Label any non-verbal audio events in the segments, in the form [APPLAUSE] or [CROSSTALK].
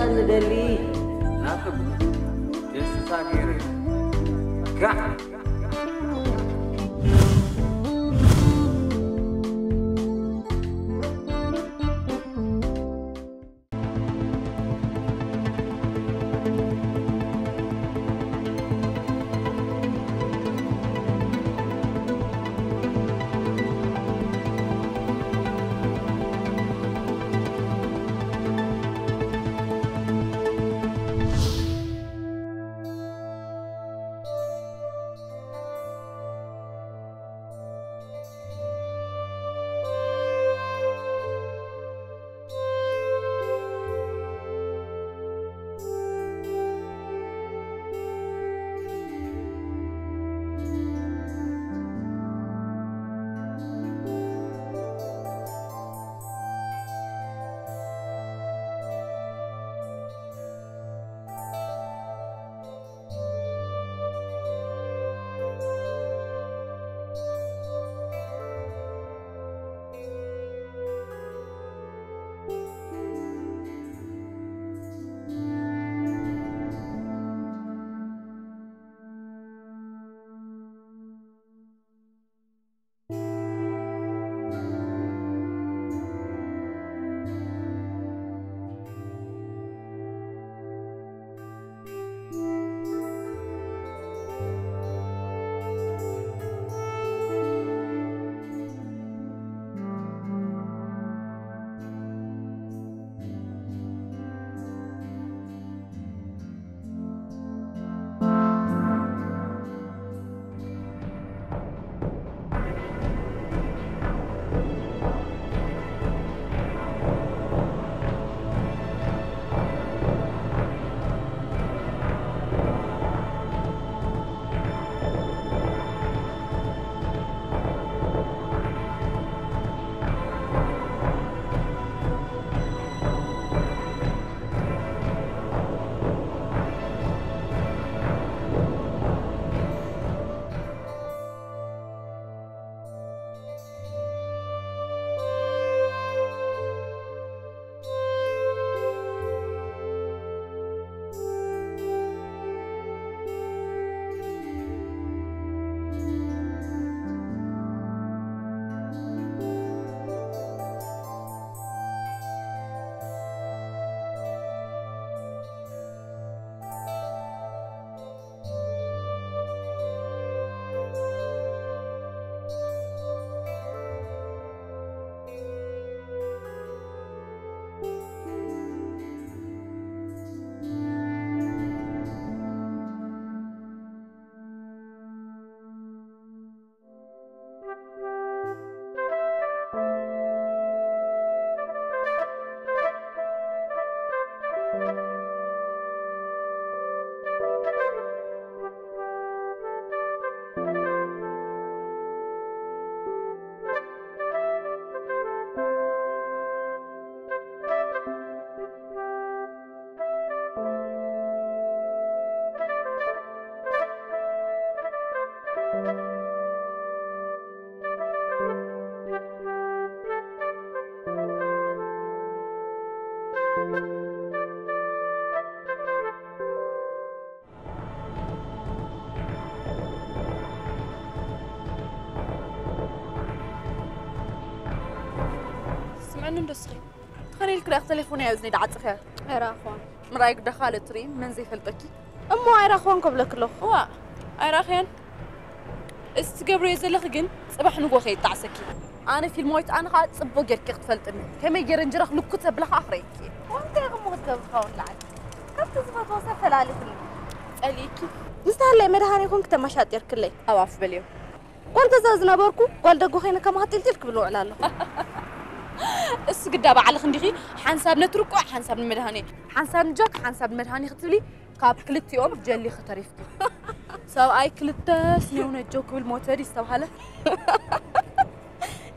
Deli. Kenapa bu? Dia susah kiri. Gak. كده تليفوني يا زني دعت خير. عيرا أخوان. مرايك دخالة تري؟ من زي فلتكي أمو عيرا أخوان قبل كله. وا اي خيان استقبري زلخ جن صباح نقول خي تعسكي. أنا في الموت أنا قاعد صبو جرك تفلتني كما يجر انجرخ لكو تبلخ أخريكي. وأنت غمو تقبل خاون لعب. كيف تزبط وصف الالف لي عليكي مستهلا مدهاني كون كتا مشات يركلي أواف بليو. قال تزاز نبركو قال خينا كما هتلتل كبلو على الله [LAUGHS] እስ ግዳ በዓል ክንዲኺ ሓንሳብ ነትርቁዕ ሓንሳብ ንመድሃኒ ሓንሳብ ንጃክ ሓንሳብ ንመድሃኒ ክትብሊ ካብ ክልቲኦም ጀሊኺ ተሪፍኪ ሰብኣይ ክልተ ስኒው ነጆ ክብል ሞተድ ዝተባሃለ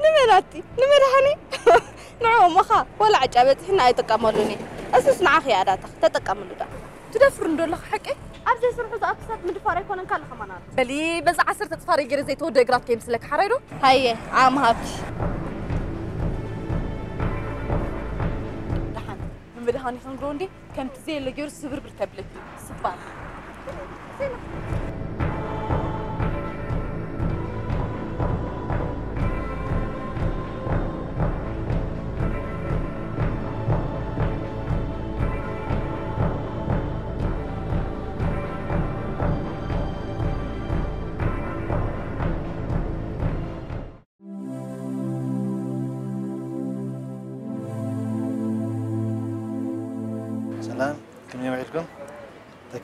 ንመናቲ ንመድሃኒ ንዕኦም ኸ ወላ ዓጫ በፂሕና ኣይጥቀመሉኒ እሱስ ንዓኺ እያ ዳታ ተጠቀምሉ ዳ ትደፍር እንደለኻ ሓቂ ኣብ ዘይስርሑ ዝኣክሳት ምድፋር ኣይኮነን ካልእ ኸመና በሊ በዛ ዓሰርተ ጥፋር ገይረ ዘይተወደ እግራት ከይምስለካ ሓረይዶ ሃየ ዓም ሃብቲ ድሓን ንምድሃኒ ክንግሮ እንዲ ከምቲ ዘየለ ገይሩ ስብርብር ከብለኪ ስባር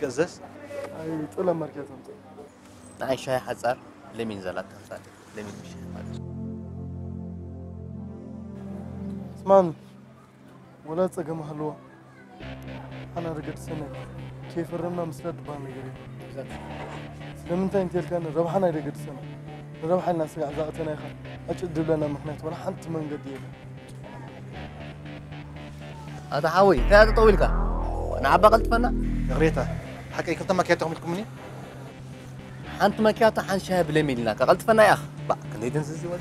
تكأزز؟ أي طلع مركز أنت ንዓይ ሻሂ ሓፃር ለሚን ዘላት ተምሳሌ ለሚን ምሽት ማለት እዩ اسمعني ولا تسقم هلوة أنا رقد سنة كيف رمنا مسلد بان لقري لما انت انت كان ربحنا رقد سنة ربحنا الناس عزاءتنا يا خال أجد لنا مخنات ولا حنت من قديم ኣታ ሓወይ እንታይ ጠጠው ኢልካ ንዓባ ቀልጥፈና غريتا حكي كرتا مكياتا هم الكمني أنت ما حنشها حنشاب لا قلت فنا يا أخ. با كندي دنسزي ولا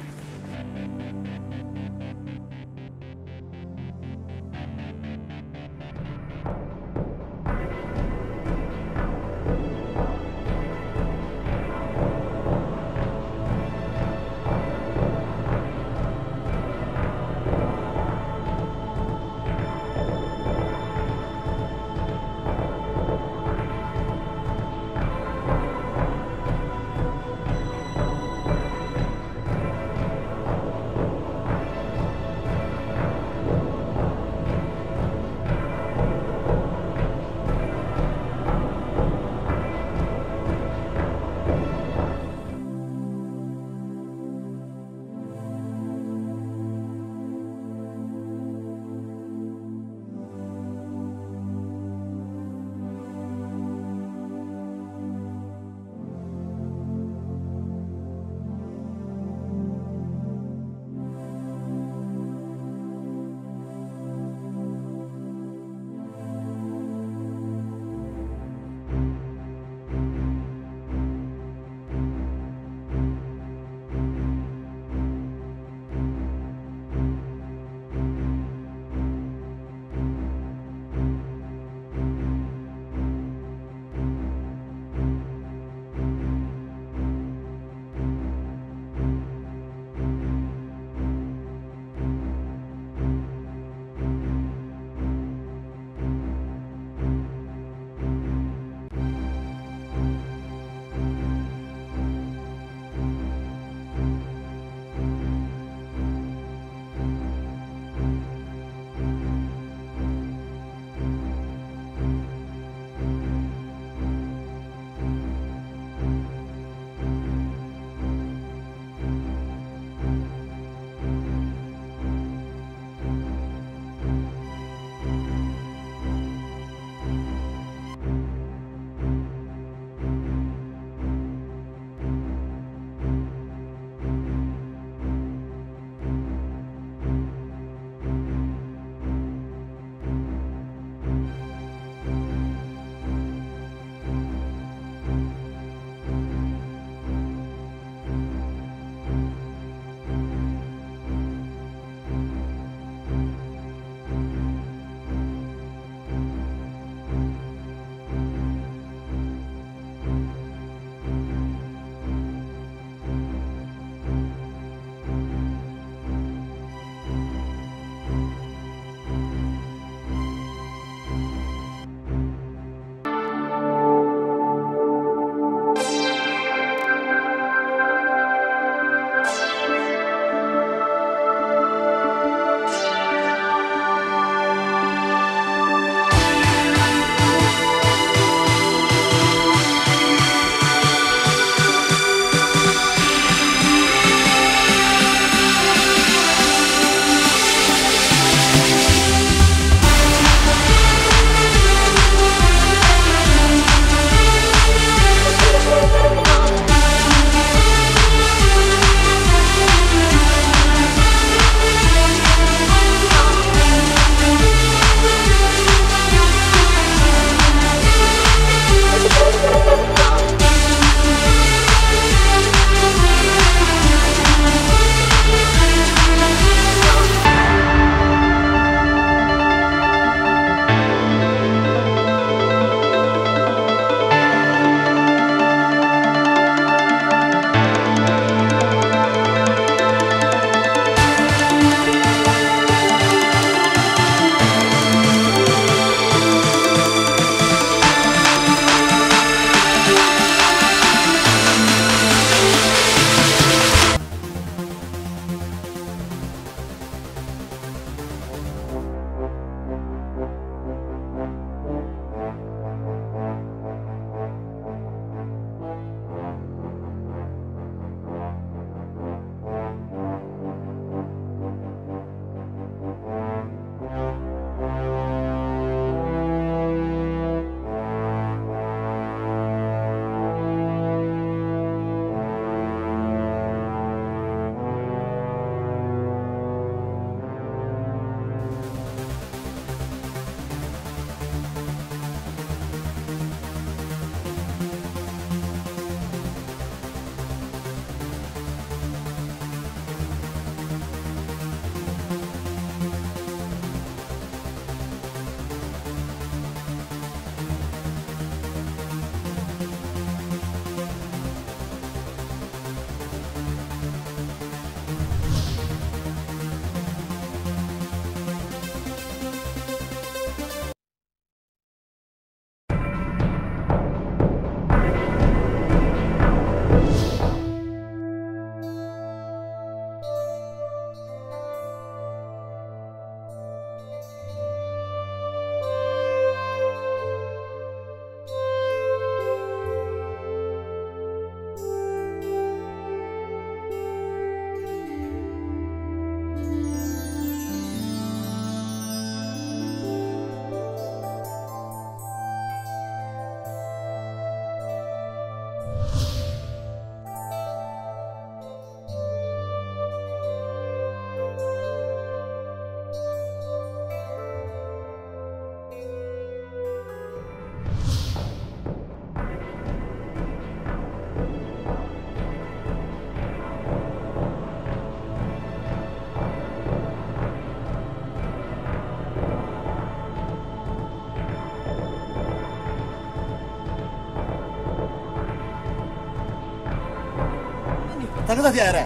ತೆಗದ ಯಾರ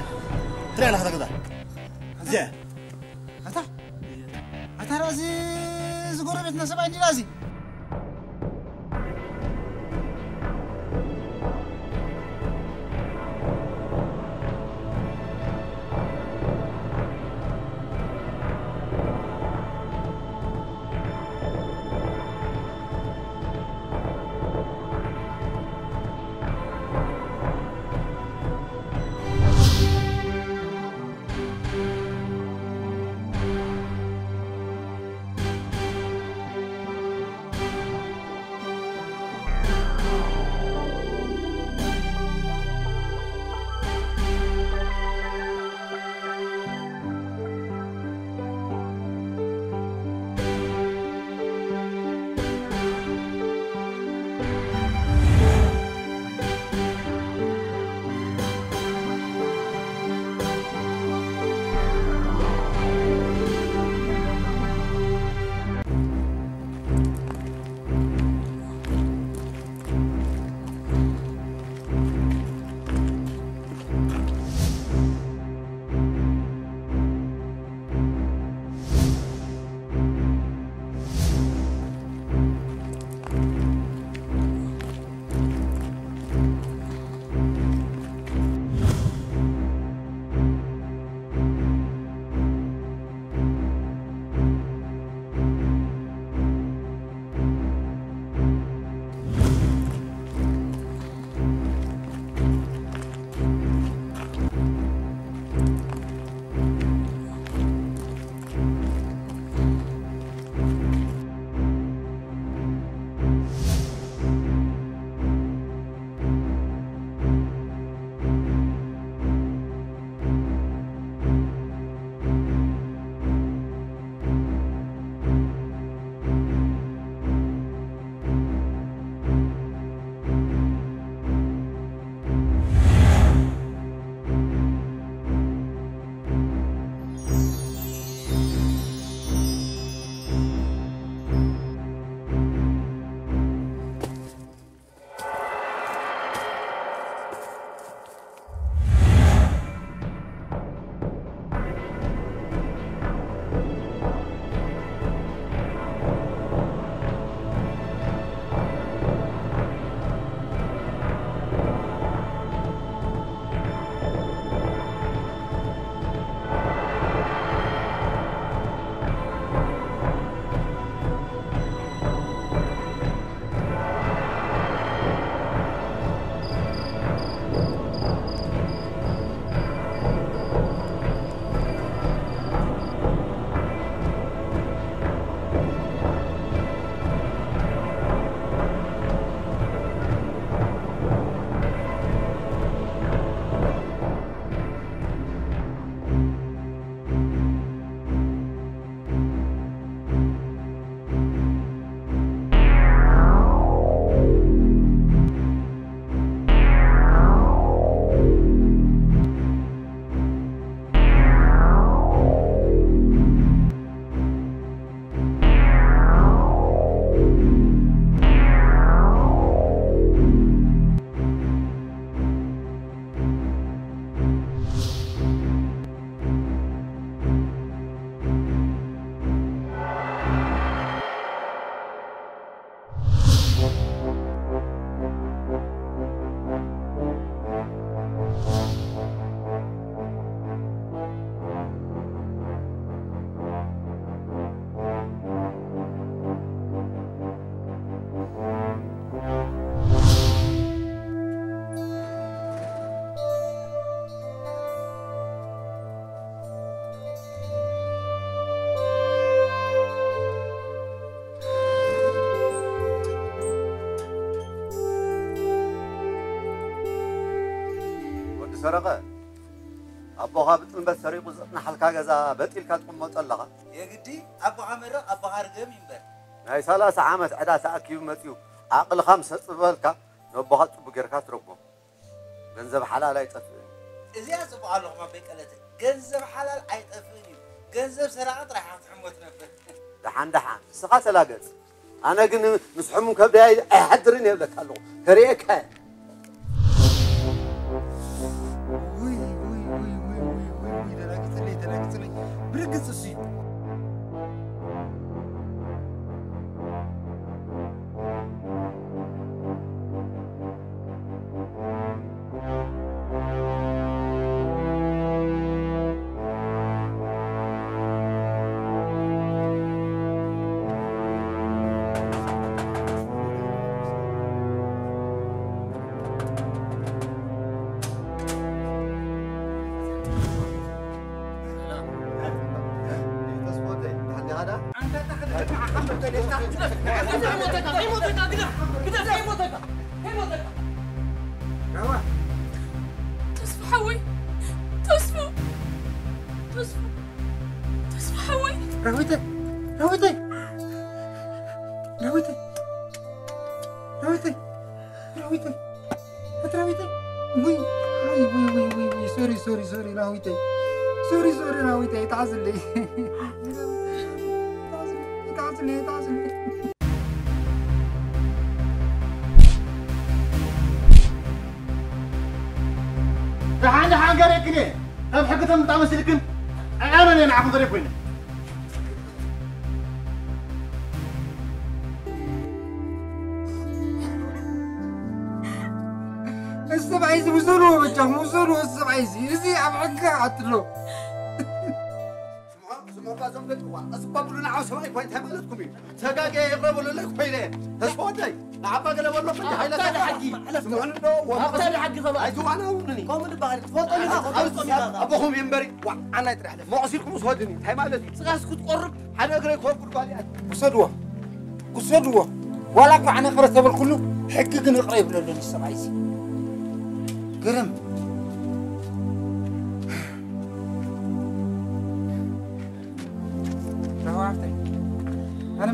ಹತ್ರ ಹೇಳ ತೆಗದ ಅದೇ ಅದ ಅತಾರ ವಾಸಿ ಸುಗೋರ ಬೇಸ್ನ ಸಬಾ ಇಂಜಿಲಾಸಿ سبعين دي رازي ሰረቐ ኣቦኻ ብጥልበት ሰሪቑ ዘጥናሓልካ ገዛ በጢልካ ትቕመጦ ኣለኻ የግዲ ኣቦኻ መረቕ ኣቦኻ ርገም ይምበር ናይ ሰላሳ ዓመት ዕዳ ተኣኪቡ መፅኡ ዓቕልኻ ምስ ህፅበልካ ነቦኻ ፅቡቅ ጌርካ ትረግቦ ገንዘብ ሓላል ኣይጠፍእን እዚኣ ፅቡቅ ኣለኹም ኣበይ ቀለተ ገንዘብ ሓላል ኣይጠፍእን እዩ ገንዘብ ሰራቐ ጥራይ ክትሕሞት ነበር ደሓን ደሓን ንስኻ ተላገፅ ኣነ ግን ምስ ሕሙም ከብዳይ ኣይሓድርን የብለካ ኣለኹ ከሪአካ and everything. But it a seat. سوري سوري سوري راويتي تعزل لي تعزل لي تعزل لي دحاني حنقريك ليه؟ طب حقتهم طعم سلكن أنا اللي نعرف ضريب وين عايز مزرو بجا مزرو السب عايز يزي عم عقا عطلو أسباب لنا عاوز هواي كويت هاي مالتكم إيه تجاك إيه قبل ولا كويت إيه تسبوت إيه نعبا قلنا والله كويت هاي لا تجاك حقي على سبوت أنا وأنا وأنا كم اللي بعرف تفضل أبوهم ينبري وأنا أدري عليه ما أصير كم صادني هاي مالتي سقاس كنت قرب حنا أقرأ كم قرب علي أبوه سدوا كسدوا ولا كم عنا قرب سبب كله حكي كنا قريب لنا السبعيسي قرم راهو عرفتي أنا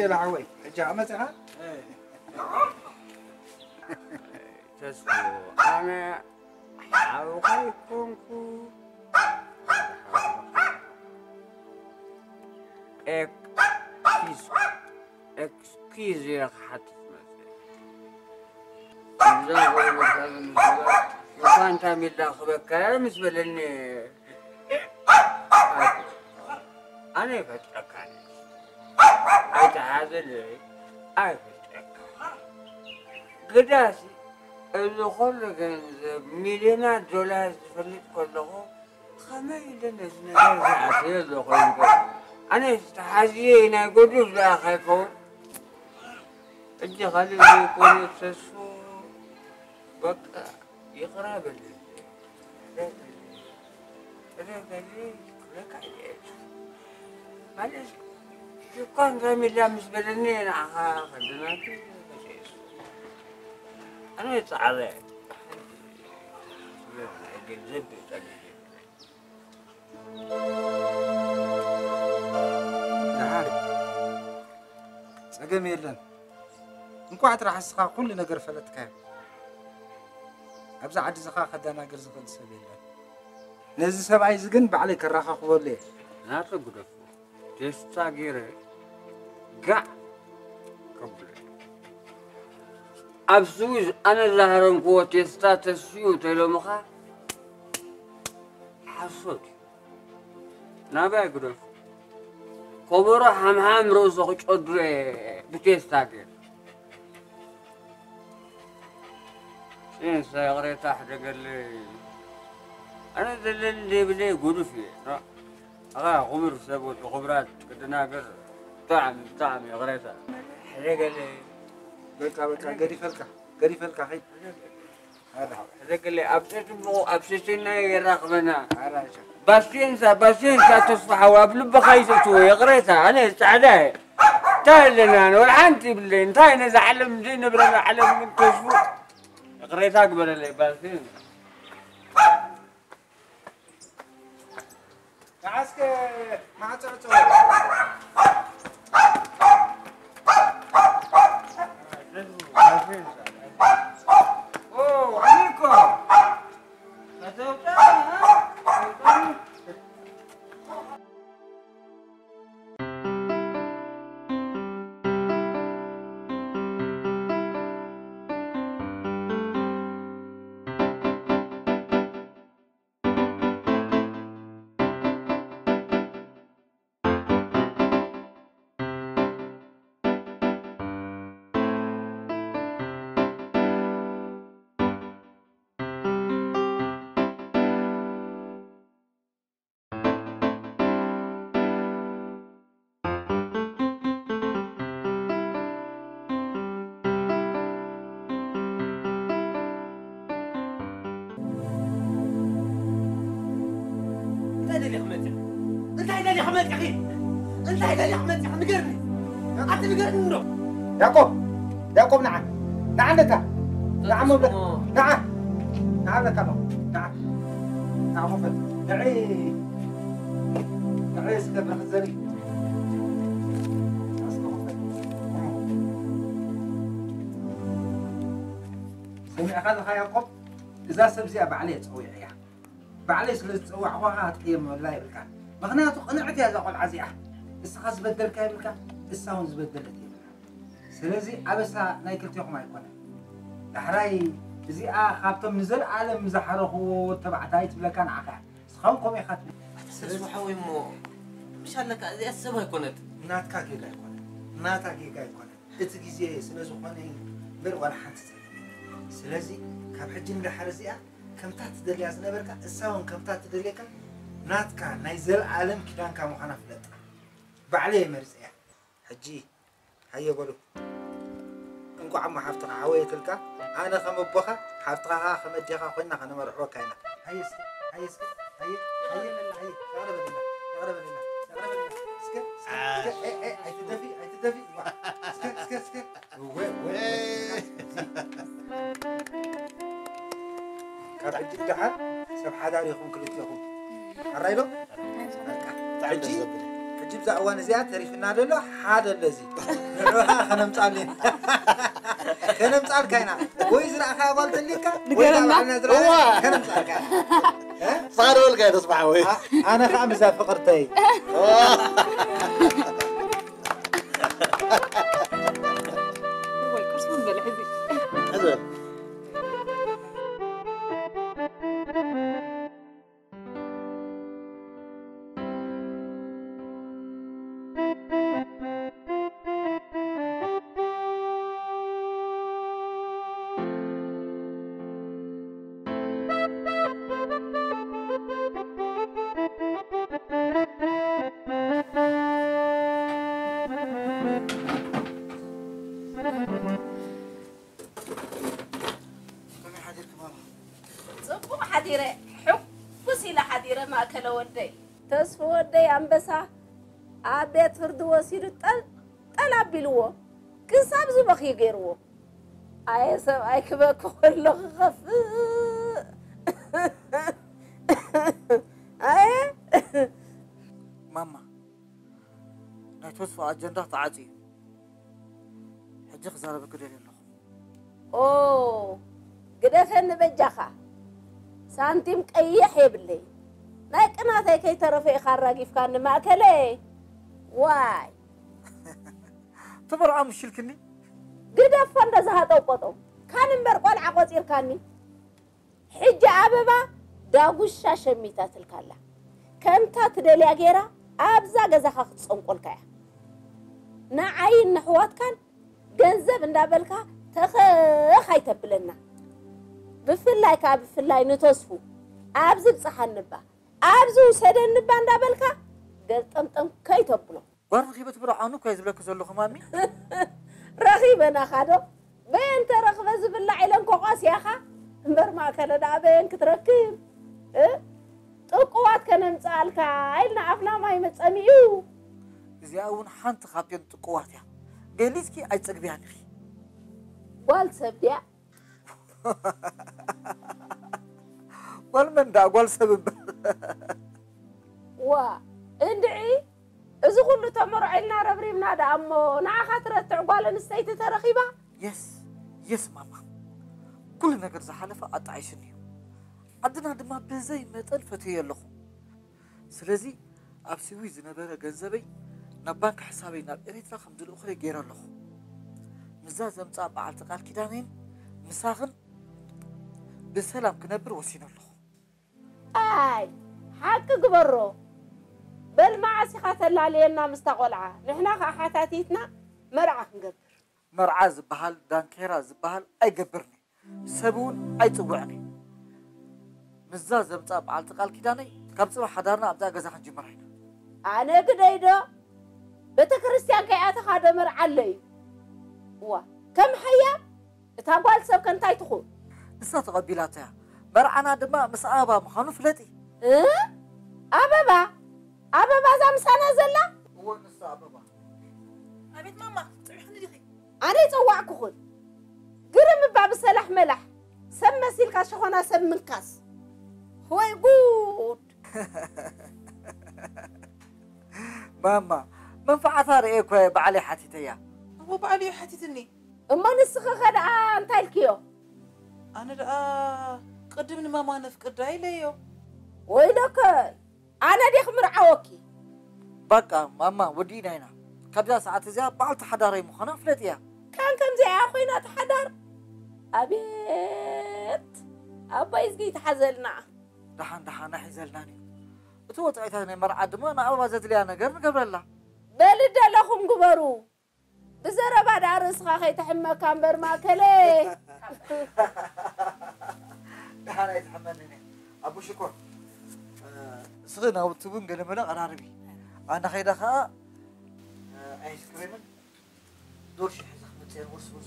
كيلا عوي جاء مزعة تسمو أنا حاوقيكم كو إك كيس إكس كيز يا حتى وكان تعمل داخل كلام بالنسبة لني أنا فتحك تعادل أبتك قداسي الدخول لكن مليونات دولار تفلت كله خميلة نزنة عسير الدخول أنا استحزين أقول لك لا خيفون أجي خليه يكون يتسسو بقى يقرأ بالله لك لك لك لك عليك معلش ማለት ሽኳን ከሚላ ምስ በለኒ ንዓኻ ከድናቱ أنا يتعالى ገንዘብ دحاري ፀገም የለን እንኳዕ ጥራሕ ንስኻ ኩሉ ነገር ፈለጥካዮ ኣብዛ ዓዲ ዝኻ ከደናግር ዝኽእል ሰብ የለን ነዚ ሰብኣይ እዚ ግን ባዕለይ ከራኻኽበሉ እየ ናተ ጉደፉ يستاجر قع قبل أبسوز أنا ظهرن قوة يستات السيوت لو مخا حصد نابا يقدر كبر حمام روزه قدر بتستاجر إنسى يغري تحت قال لي أنا ذلني بلي قدر فيه أغا غمر سبوت غبرات كدنا قر طعم طعم يا غريتا حرق اللي بلكا بلكا قري فلكا قري فلكا حي. حرق اللي أبسط مو أبسطنا يرقبنا بس ينسى بس ينسى تصبح وأبلب خيسته يا غريتا أنا استعداي تهلنا أنا والعنتي باللي انتهينا زعلم دين برنا علم من كشفو. غريتا قبل اللي بس ينسى してマーチャルチョ انت اللي حمد انت اللي حمد يا أخي. انت اللي حمد يا أخي نقرني انت نقرني يعقوب يعقوب نعم. نعم لك نعم لك نعم. نعم لك أبا. نعم. نعم مفل دعي دعي اسكت بخزري سمع هذا يعقوب. إذا سبزي بعليش غير تسوي حوارات قيمة ولا يبكى. مغناته قنع فيها ذوق العزيعة بس خاص بدل كيمكا بس هون بدل كيمكا سلزي عبسا نايكل تيوق ما يكون. دحراي زي آه خابتم نزل عالم زحره تبع تايت بلا كان عقا. بس خلقهم يخاتم سلزي محوي مو مش هالك زي السما يكونت نات كاكي لا يكون نات كاكي لا يكون اتجي زي سلزي خواني بير ولا حد سلزي كاب حجين بحر زيها آه؟ ከምታ ትደልያ ዝነበርካ እሳ እውን ከምታ ትደልየካ ናትካ ናይ ዘለዓለም ኪዳንካ ምዃና ፍለጥ ባዕለ የመርፅ እያ ሕጂ ሃየ በሉ እንቋዕ ማ ሓፍትኻ ዓወየ ክልካ ኣነ ከመቦኻ ሓፍትኻ ኸ ከመዲኻ ኮይና ከነመርዕወካ ኢና ሃየስ ሃየስ ሃየ ሃየ ሃየ ይቕረበልና ይቕረበልና Thank you. ካብ ሕጂ ድሓር ሰብ ሓዳር ኢኹም ክልቲኹም ኣራይዶ ሕጂ ሕጂ ብዛ እዋን እዚኣ ተሪፍና ደሎ ሓደ ኣለዚ ንዑኻ ከነምፃል ከነምፃልካ ኢና ወይ ዝረእኻ ጓል ተሊካ ወይ ባዕልና ዝረእኻ ከነምፃልካ صاروا قاعد تصبح وي ኣነ ከዓ ምዛ ወደይ ተስፎ ወደይ ኣንበሳ ኣብ ቤት ፍርዲ ወሲዱ ጠልጠል ኣቢልዎ ክሳብ ዝበኽዩ ገይርዎ ኣየ ሰብኣይ ክበክ ከሎ ክኸፍእ ኣየ ማማ ናይ ተስፋ ኣጀንዳ ተዓፅዩ ሕጂ ክዛረበ ክደልዩ ኣለኹ ኦ ግደፈኒ በጃኻ ሳንቲም ቀይሕ የብለይ ናይ ቅናተይ ከይተረፈ ኢኻ ኣራጊፍካ ንማእከለ? ዋይ! ተበርዓ ምሽልክኒ ግደፎ እንደዛ ሃጠቆጦ ካን እምበር ቆልዓ ቆፂርካኒ? ሕጂ ኣበባ ዳጉሻ ሸሚታ ትልካላ። ከምታ ትደልያ ገይራ ኣብዛ ገዛኻ ክትፀንቆልካ እያ። ንዓይን ንሕዋትካን ገንዘብ እንዳበልካ ተኸኽ ኣይተብለና። ብፍላይ ከዓ ብፍላይ ንተስፉ። ኣብዚ ብፅሓንባ ኣብዚ ውሰደንባ እንዳበልካ ገጠምጠም ከይተብሎ ጓር ረኺበ ትብርዓኑ እኳ ዝብለኩ ዘለኹ ማሚ ረኺበና ኻዶ በየን ተረኽበ ዝብላዕ ኢለን ኮቋስ ያኻ እምበር ማእከለ ዳ በየን ክትረክብ እ? ጥቁዋት ከነምፃልካ ኢልና ኣፍና ማይ መፀሚ እዩ እዚኣ እውን ሓንቲ ካብተን ጥቁዋት እያ ገሊዝኪ ኣይፀግብያን ኢኺ ጓል ሰብ ድያ والمن دا قول سبب. وا. اندعي؟ إذا كل تمر عنا ربري من هذا أمو نع خاطر تعقال نسيت ترخيبة يس يس ماما كل نقدر زحلفة أتعيشني عندنا دما بزي ما تلفت هي اللخو سلازي أبسوي زنبرة جنزبي نبانك حسابي نال إريترا خمد الأخرى غير اللخو مزاز أمتع بعد قال كدانين مساغن بسلام كنبر وسين اللخو أي حق قبره. بل ما عسي خاتل علينا مستقلعة. نحنا حاتاتيتنا مرعى كنقبر مرعى زبهال دانكيرا زبهال أيقبرني. سبون أيتوعني. نزا زمتا بعل تقال كداني. كم سوى حضرنا أبدا غزا حنجي مرحنا أنا قديدو بتكريستيان كيات هذا مرعى لي وا. كم حيا؟ تابال سب كنتاي تخو نسا تقبلاتها ከም ሓያብ እታ ጓል ሰብ ከንታይ ትኹን ንሳ ተቐቢላታ እያ መርዓና ድማ ምስ ኣበባ ምዃኑ ፍለጢ እ? ኣበባ ኣበባ እዛ ምሳና ዘላ እዎ ንሳ ኣበባ ኣቤት ማማ ፅዑሕኒ ዲኺ ኣነ ይፀዋዕኩኹን ግርም እባ ብሰላሕ መላሕ ሰብ መሲልካ ሸኾና ሰብ ምንካስ ወይ ጉድ ማማ መንፋዓታ ርአ እኳ በዓለይ ሓቲተያ እዎ በዓል እዩ ሓቲትኒ እሞ ንስኺ ኸ ደኣ እንታይ ልክዮ ኣነ ደኣ قدمنا ما ما نفقد داي ليو ويلك أنا ديخ مرعوكي بقى ماما ودينا هنا كبدا ساعة زي بعلت حداري مخنا فلتيا كان كم زي اخوينا تحدر ابيت ابا يزقي تحزلنا دحان دحان حزلناني اتوت عيتاني مرعى دمو أنا ابا زت لي أنا قرن قبل الله بل دلكم قبروا بعد عرس خاخي تحمى كامبر ماكلي امتحان اي تحملني أبو شكر آه، صغينا وتبون قال ملا قراربي أنا خيدا خا آه، آيس كريم. دور شي حزق متين وص وص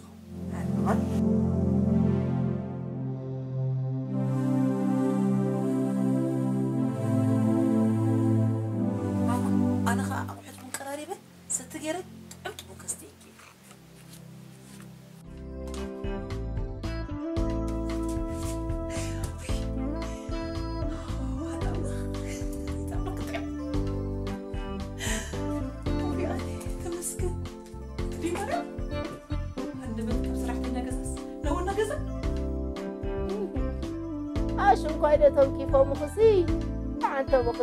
لتلقي فم خصي مع أنت وقت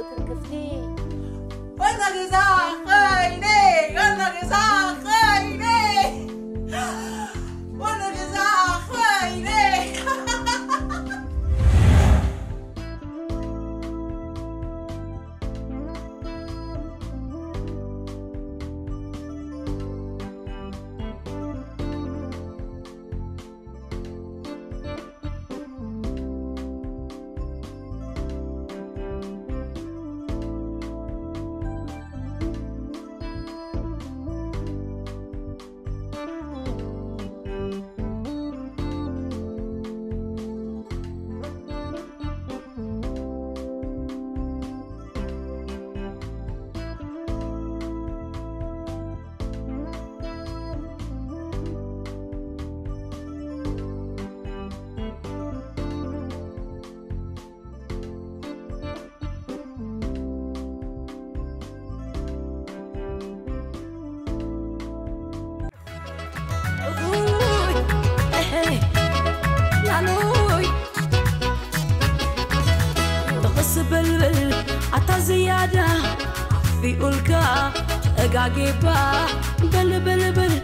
أقاقيبا بل بل بل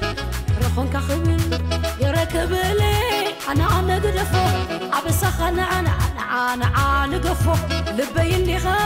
رخونك خبل يركب لي أنا أنا قدفو عبسخ أنا أنا أنا أنا أنا قفو. لبين لي غا